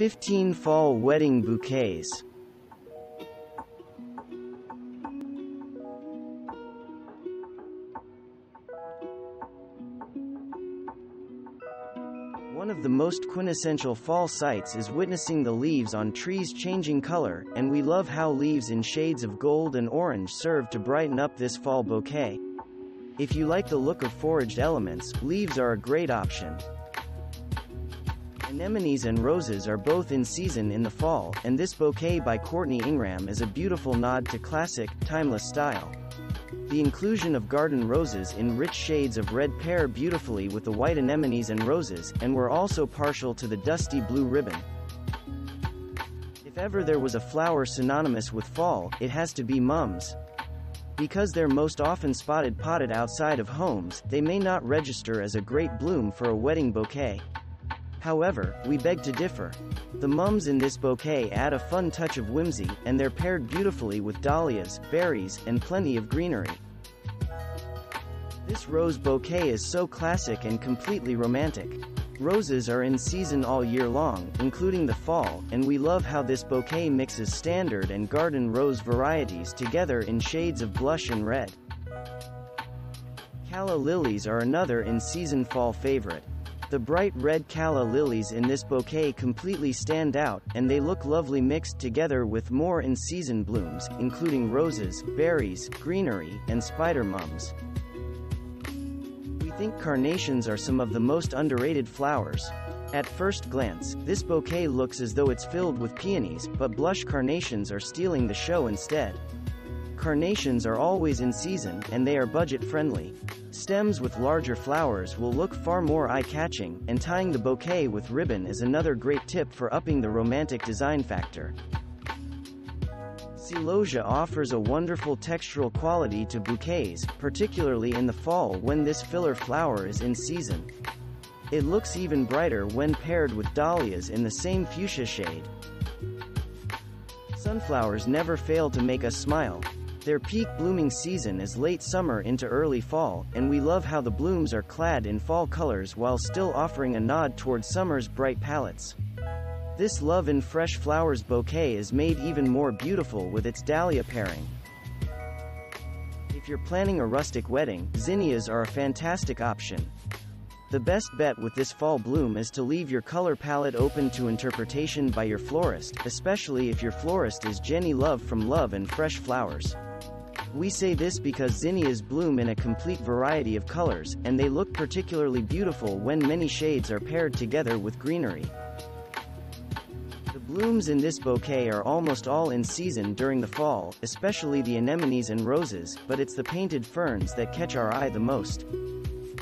15 Fall Wedding Bouquets One of the most quintessential fall sights is witnessing the leaves on trees changing color, and we love how leaves in shades of gold and orange serve to brighten up this fall bouquet. If you like the look of foraged elements, leaves are a great option. Anemones and roses are both in season in the fall, and this bouquet by Courtney Ingram is a beautiful nod to classic, timeless style. The inclusion of garden roses in rich shades of red pair beautifully with the white anemones and roses, and we're also partial to the dusty blue ribbon. If ever there was a flower synonymous with fall, it has to be mums. Because they're most often spotted potted outside of homes, they may not register as a great bloom for a wedding bouquet. However, we beg to differ. The mums in this bouquet add a fun touch of whimsy, and they're paired beautifully with dahlias, berries, and plenty of greenery. This rose bouquet is so classic and completely romantic. Roses are in season all year long, including the fall, and we love how this bouquet mixes standard and garden rose varieties together in shades of blush and red. Calla lilies are another in-season fall favorite. The bright red calla lilies in this bouquet completely stand out, and they look lovely mixed together with more in-season blooms, including roses, berries, greenery, and spider mums. We think carnations are some of the most underrated flowers. At first glance, this bouquet looks as though it's filled with peonies, but blush carnations are stealing the show instead. Carnations are always in season, and they are budget-friendly. Stems with larger flowers will look far more eye-catching, and tying the bouquet with ribbon is another great tip for upping the romantic design factor. Celosia offers a wonderful textural quality to bouquets, particularly in the fall when this filler flower is in season. It looks even brighter when paired with dahlias in the same fuchsia shade. Sunflowers never fail to make us smile, their peak blooming season is late summer into early fall, and we love how the blooms are clad in fall colors while still offering a nod toward summer's bright palettes. This love and fresh flowers bouquet is made even more beautiful with its dahlia pairing. If you're planning a rustic wedding, zinnias are a fantastic option. The best bet with this fall bloom is to leave your color palette open to interpretation by your florist, especially if your florist is Jennie Love from Love and Fresh Flowers. We say this because zinnias bloom in a complete variety of colors, and they look particularly beautiful when many shades are paired together with greenery. The blooms in this bouquet are almost all in season during the fall, especially the anemones and roses, but it's the painted ferns that catch our eye the most.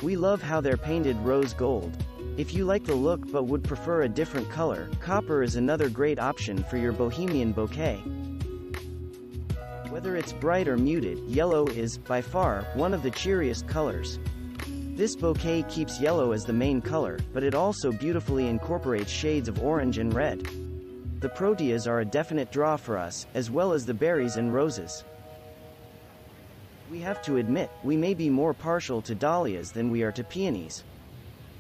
We love how they're painted rose gold. If you like the look but would prefer a different color, copper is another great option for your bohemian bouquet. Whether it's bright or muted, yellow is, by far, one of the cheeriest colors. This bouquet keeps yellow as the main color, but it also beautifully incorporates shades of orange and red. The proteas are a definite draw for us, as well as the berries and roses. We have to admit, we may be more partial to dahlias than we are to peonies.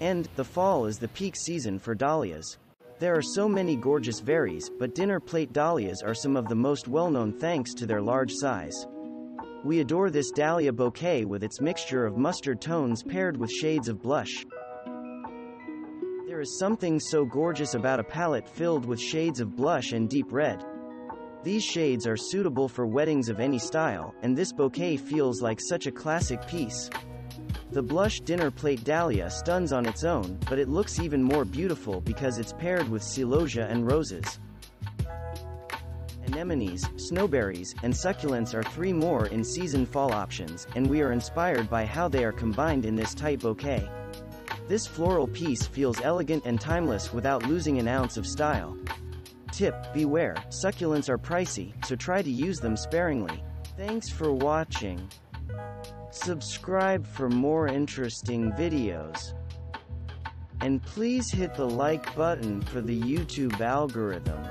And, the fall is the peak season for dahlias. There are so many gorgeous varies, but dinner plate dahlias are some of the most well-known thanks to their large size. We adore this dahlia bouquet with its mixture of mustard tones paired with shades of blush. There is something so gorgeous about a palette filled with shades of blush and deep red. These shades are suitable for weddings of any style, and this bouquet feels like such a classic piece. The blush dinner plate dahlia stuns on its own, but it looks even more beautiful because it's paired with celosia and roses. Anemones, snowberries, and succulents are three more in-season fall options, and we are inspired by how they are combined in this tight bouquet. This floral piece feels elegant and timeless without losing an ounce of style. Tip, beware, succulents are pricey, so try to use them sparingly. Thanks for watching. Subscribe for more interesting videos. And please hit the like button for the YouTube algorithm.